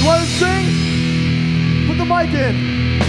You want to sing? Put the mic in.